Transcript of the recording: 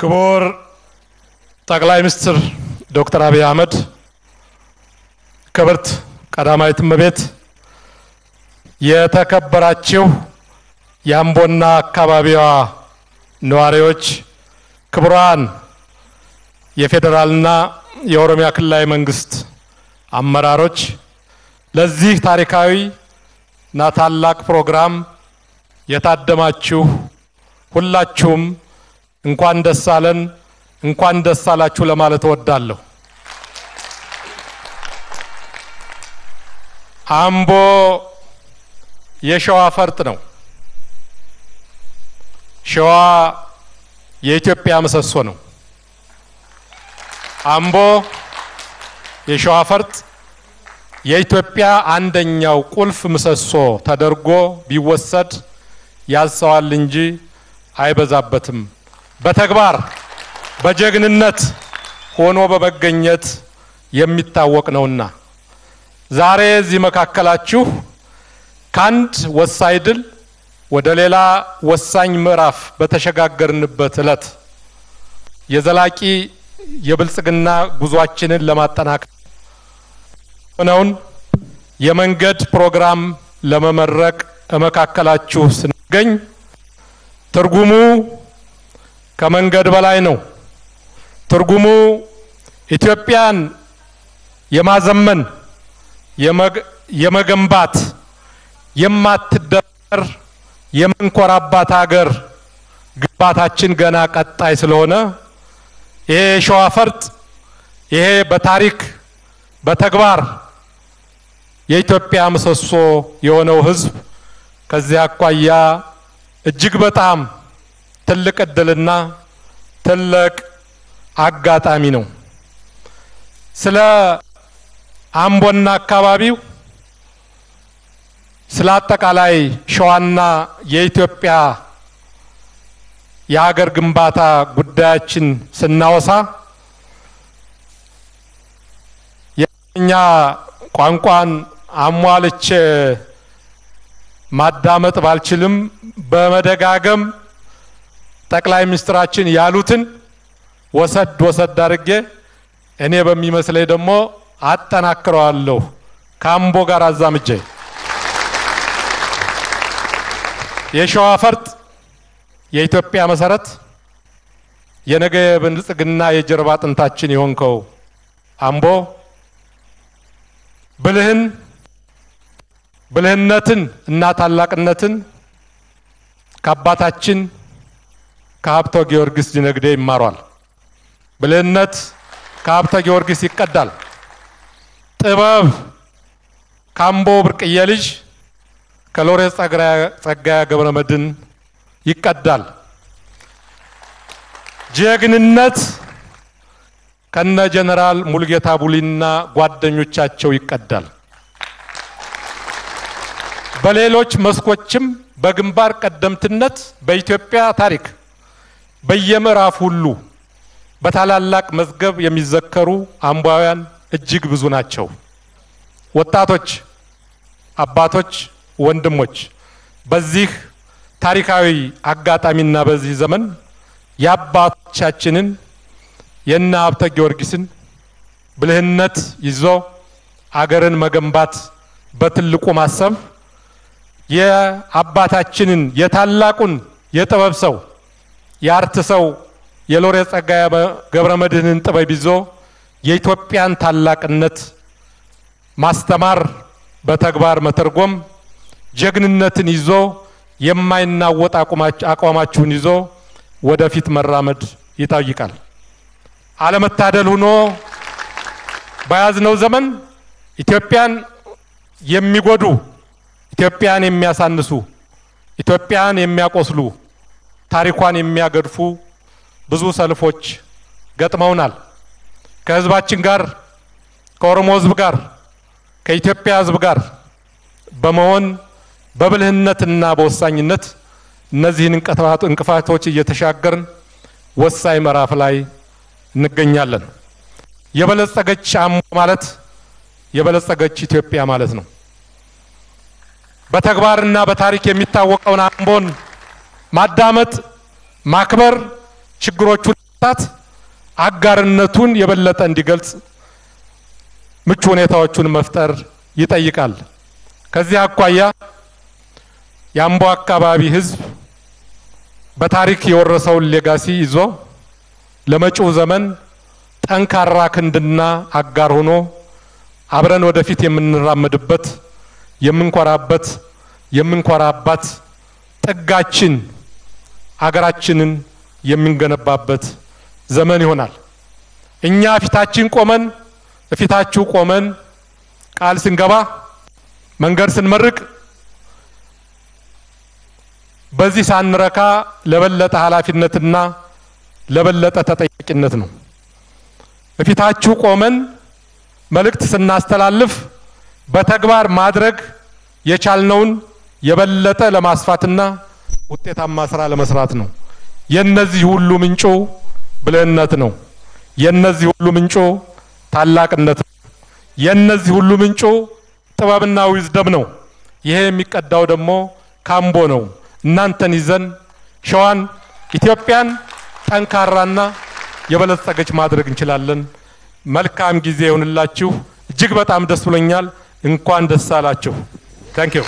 ክቡር ጠቅላይ ሚኒስትር ዶክተር አብይ አህመድ፣ ክብርት ቀዳማዊት እመቤት፣ የተከበራችሁ የአምቦና አካባቢዋ ነዋሪዎች፣ ክቡራን የፌዴራልና የኦሮሚያ ክልላዊ መንግስት አመራሮች፣ ለዚህ ታሪካዊ እና ታላቅ ፕሮግራም የታደማችሁ ሁላችሁም እንኳን ደስ አለን፣ እንኳን ደስ አላችሁ ለማለት እወዳለሁ። አምቦ የሸዋ ፈርጥ ነው። ሸዋ የኢትዮጵያ ምሰሶ ነው። አምቦ የሸዋ ፈርጥ የኢትዮጵያ አንደኛው ቁልፍ ምሰሶ ተደርጎ ቢወሰድ ያንሰዋል እንጂ አይበዛበትም። በተግባር በጀግንነት ሆኖ በመገኘት የሚታወቅ ነውና። ዛሬ እዚህ መካከላችሁ ከአንድ ወሳኝ ድል ወደ ሌላ ወሳኝ ምዕራፍ በተሸጋገርንበት ዕለት የዘላቂ የብልጽግና ጉዟችንን ለማጠናከር ሆነውን የመንገድ ፕሮግራም ለመመረቅ መካከላችሁ ስንገኝ ትርጉሙ ከመንገድ በላይ ነው። ትርጉሙ ኢትዮጵያን የማዘመን የመገንባት የማትደፈር የምንኮራባት ሀገር ግንባታችን ገና ቀጣይ ስለሆነ ይሄ የሸዋ ፈርጥ ይሄ በታሪክ በተግባር የኢትዮጵያ ምሰሶ የሆነው ሕዝብ ከዚህ አኳያ እጅግ በጣም ትልቅ እድልና ትልቅ አጋጣሚ ነው። ስለ አምቦና አካባቢው ስለ አጠቃላይ ሸዋና የኢትዮጵያ የሀገር ግንባታ ጉዳያችን ስናወሳ የኛ ቋንቋን አሟልቼ ማዳመጥ ባልችልም በመደጋገም ጠቅላይ ሚኒስትራችን ያሉትን ወሰድ ወሰድ አድርጌ እኔ በሚመስለኝ ደግሞ አጠናክረዋለሁ። ከአምቦ ጋር አዛምጄ የሸዋ ፈርጥ የኢትዮጵያ መሰረት የነገ የብልጽግና የጀርባ አጥንታችን የሆንከው አምቦ ብልህን ብልህነትን እና ታላቅነትን ከአባታችን ከሀብተ ጊዮርጊስ ዲነግዴ ይማሯል። ብልህነት ከሀብተ ጊዮርጊስ ይቀዳል። ጥበብ ከአምቦ ብርቅዬ ልጅ ከሎሬት ጸጋዬ ገብረ መድኅን ይቀዳል። ጀግንነት ከነ ጀነራል ሙልጌታ ቡሊና ጓደኞቻቸው ይቀዳል። በሌሎች መስኮችም በግንባር ቀደምትነት በኢትዮጵያ ታሪክ በየምዕራፍ ሁሉ በታላላቅ መዝገብ የሚዘከሩ አምባውያን እጅግ ብዙ ናቸው። ወጣቶች፣ አባቶች፣ ወንድሞች በዚህ ታሪካዊ አጋጣሚና በዚህ ዘመን የአባቶቻችንን የነ ሀብተ ጊዮርጊስን ብልህነት ይዞ አገርን መገንባት በትልቁ ማሰብ የአባታችንን የታላቁን የጥበብ ሰው የአርት ሰው የሎሬት ጸጋዬ ገብረ መድኅንን ጥበብ ይዞ የኢትዮጵያን ታላቅነት ማስተማር፣ በተግባር መተርጎም፣ ጀግንነትን ይዞ የማይናወጥ አቋማችሁን ይዞ ወደፊት መራመድ ይጠይቃል። አለመታደል ሆኖ በያዝነው ዘመን ኢትዮጵያን የሚጎዱ ኢትዮጵያን የሚያሳንሱ ኢትዮጵያን የሚያቆስሉ ታሪኳን የሚያገድፉ ብዙ ሰልፎች ገጥመውናል። ከህዝባችን ጋር ከኦሮሞ ህዝብ ጋር ከኢትዮጵያ ህዝብ ጋር በመሆን በብልህነትና በወሳኝነት እነዚህን እንቅፋቶች እየተሻገርን ወሳኝ ምዕራፍ ላይ እንገኛለን። የበለጸገች አምቦ ማለት የበለጸገች ኢትዮጵያ ማለት ነው። በተግባርና በታሪክ የሚታወቀውን አምቦን ማዳመጥ፣ ማክበር፣ ችግሮቹን መንግስታት አጋርነቱን የበለጠ እንዲገልጽ ምቹ ሁኔታዎቹን መፍጠር ይጠይቃል። ከዚህ አኳያ የአምቦ አካባቢ ህዝብ በታሪክ የወረሰውን legacy ይዞ ለመጪው ዘመን ጠንካራ ክንድና አጋር ሆኖ አብረን ወደፊት የምንራመድበት የምንኮራበት የምንኮራባት ጥጋችን አገራችንን የምንገነባበት ዘመን ይሆናል። እኛ ፊታችን ቆመን ፊታችሁ ቆመን ቃል ስንገባ መንገድ ስንመርቅ በዚህ ሳንረካ ለበለጠ ኃላፊነትና ለበለጠ ተጠያቂነት ነው። በፊታችሁ ቆመን መልእክት ስናስተላልፍ በተግባር ማድረግ የቻልነውን የበለጠ ለማስፋትና ውጤታማ ስራ ለመስራት ነው። የነዚህ ሁሉ ምንጩ ብልህነት ነው። የነዚህ ሁሉ ምንጩ ታላቅነት ነው። የነዚህ ሁሉ ምንጩ ጥበብና wisdom ነው። ይሄ የሚቀዳው ደግሞ ካምቦ ነው። እናንተን ይዘን ሸዋን ኢትዮጵያን ጠንካራና የበለጸገች ማድረግ እንችላለን። መልካም ጊዜ ይሁንላችሁ። እጅግ በጣም ደስ ብሎኛል። እንኳን ደስ አላችሁ። thank you